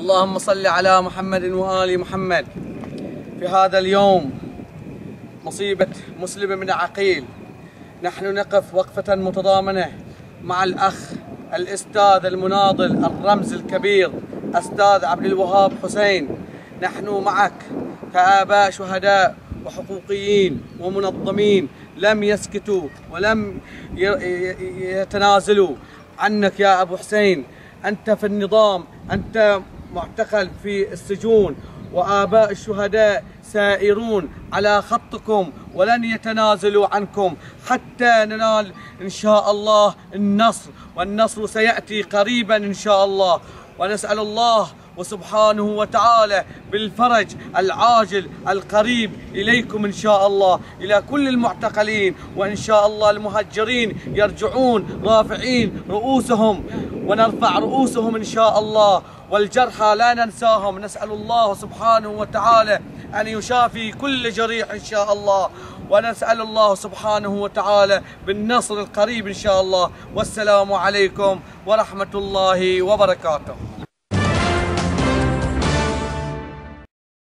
اللهم صل على محمد وآل محمد. في هذا اليوم مصيبة مسلم بن عقيل. نحن نقف وقفة متضامنة مع الأخ الأستاذ المناضل الرمز الكبير أستاذ عبد الوهاب حسين. نحن معك كآباء شهداء وحقوقيين ومنظمين. لم يسكتوا ولم يتنازلوا عنك يا أبو حسين. أنت في النظام أنت معتقل في السجون وآباء الشهداء سائرون على خطكم ولن يتنازلوا عنكم حتى ننال إن شاء الله النصر والنصر سيأتي قريبا إن شاء الله. ونسأل الله وسبحانه وتعالى بالفرج العاجل القريب إليكم إن شاء الله. إلى كل المعتقلين وإن شاء الله المهجرين يرجعون رافعين رؤوسهم ونرفع رؤوسهم إن شاء الله. والجرحى لا ننساهم. نسأل الله سبحانه وتعالى أن يشافي كل جريح إن شاء الله. ونسأل الله سبحانه وتعالى بالنصر القريب إن شاء الله. والسلام عليكم ورحمة الله وبركاته.